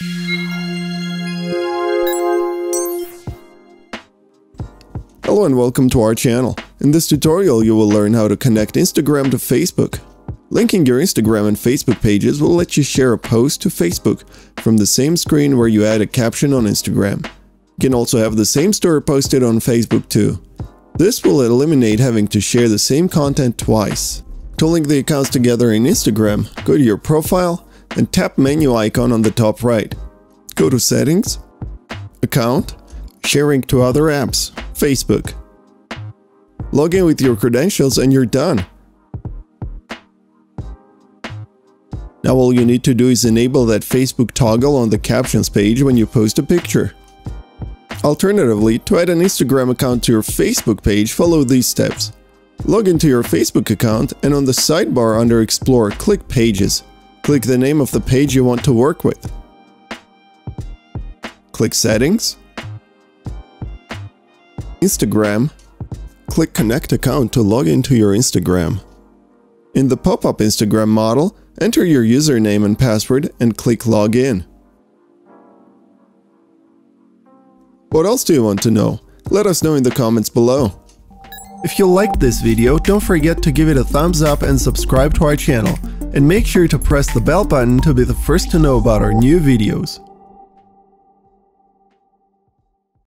Hello and welcome to our channel. In this tutorial you will learn how to connect Instagram to Facebook. Linking your Instagram and Facebook pages will let you share a post to Facebook from the same screen where you add a caption on Instagram. You can also have the same story posted on Facebook too. This will eliminate having to share the same content twice. To link the accounts together in Instagram, go to your profile and tap menu icon on the top right. Go to settings, account, sharing to other apps, Facebook. Log in with your credentials and you're done. Now all you need to do is enable that Facebook toggle on the captions page when you post a picture. Alternatively, to add an Instagram account to your Facebook page, follow these steps. Log into your Facebook account and on the sidebar under Explore, click Pages. Click the name of the page you want to work with. Click Settings, Instagram, click Connect Account to log into your Instagram. In the pop-up Instagram modal, enter your username and password and click Login. What else do you want to know? Let us know in the comments below. If you liked this video, don't forget to give it a thumbs up and subscribe to our channel. And make sure to press the bell button to be the first to know about our new videos.